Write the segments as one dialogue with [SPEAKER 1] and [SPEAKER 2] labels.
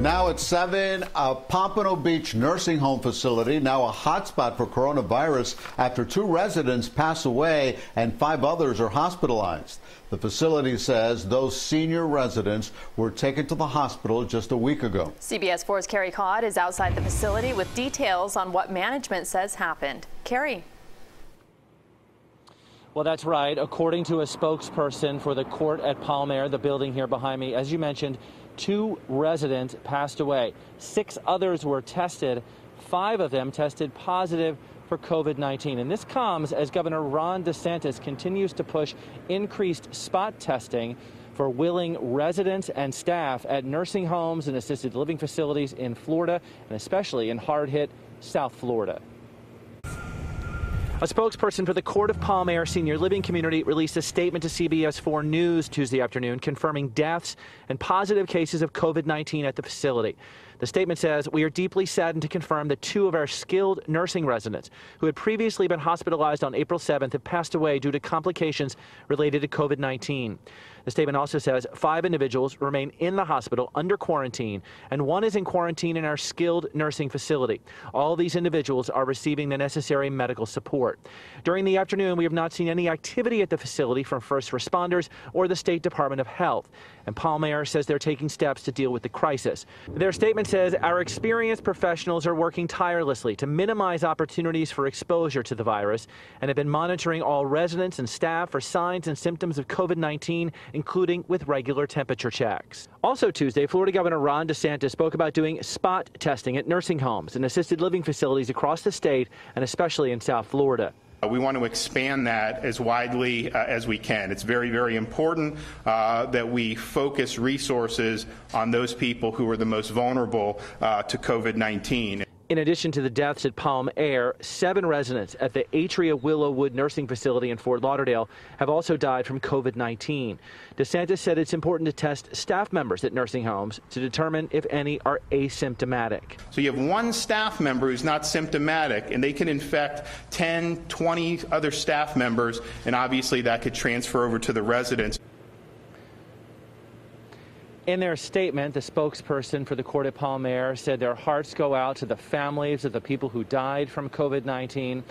[SPEAKER 1] Now at 7, a Pompano Beach nursing home facility, now a hotspot for coronavirus after two residents pass away and five others are hospitalized. The facility says those senior residents were taken to the hospital just a week ago.
[SPEAKER 2] CBS 4's Carey Codd is outside the facility with details on what management says happened. Carey.
[SPEAKER 3] Well, that's right. According to a spokesperson for the court at Palm Aire, the building here behind me, as you mentioned, Two residents passed away. Six others were tested. Five of them tested positive for COVID 19. And this comes as Governor Ron DeSantis continues to push increased spot testing for willing residents and staff at nursing homes and assisted living facilities in Florida and especially in hard hit South Florida. A spokesperson for the Court of Palm Aire Senior Living Community released a statement to CBS 4 News Tuesday afternoon confirming deaths and positive cases of COVID 19 at the facility. The statement says, We are deeply saddened to confirm that two of our skilled nursing residents who had previously been hospitalized on April 7th have passed away due to complications related to COVID 19. The statement also says five individuals remain in the hospital under quarantine, and one is in quarantine in our skilled nursing facility. All these individuals are receiving the necessary medical support. During the afternoon, we have not seen any activity at the facility from first responders or the State Department of Health. And Palm Aire says they're taking steps to deal with the crisis. Their statement says our experienced professionals are working tirelessly to minimize opportunities for exposure to the virus and have been monitoring all residents and staff for signs and symptoms of COVID 19, including with regular temperature checks. Also Tuesday, Florida Governor Ron DeSantis spoke about doing spot testing at nursing homes and assisted living facilities across the state and especially in South Florida.
[SPEAKER 4] Uh, we want to expand that as widely uh, as we can. It's very, very important uh, that we focus resources on those people who are the most vulnerable uh, to COVID 19.
[SPEAKER 3] In addition to the deaths at Palm Aire, seven residents at the Atria Willowwood Nursing Facility in Fort Lauderdale have also died from COVID 19. DeSantis said it's important to test staff members at nursing homes to determine if any are asymptomatic.
[SPEAKER 4] So you have one staff member who's not symptomatic, and they can infect 10, 20 other staff members, and obviously that could transfer over to the residents.
[SPEAKER 3] In their statement, the spokesperson for the Court of Palm Aire said their hearts go out to the families of the people who died from COVID 19.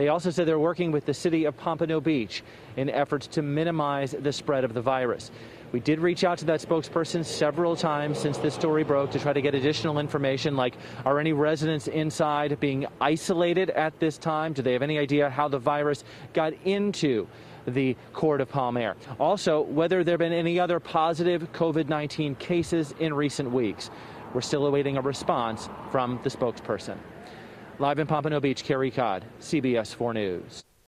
[SPEAKER 3] They also said they're working with the city of Pompano Beach in efforts to minimize the spread of the virus. We did reach out to that spokesperson several times since this story broke to try to get additional information like are any residents inside being isolated at this time? Do they have any idea how the virus got into the Court of Palm Aire? Also, whether there have been any other positive COVID 19 cases in recent weeks. We're still awaiting a response from the spokesperson. Live in Pompano Beach, Carey Codd, CBS 4 News.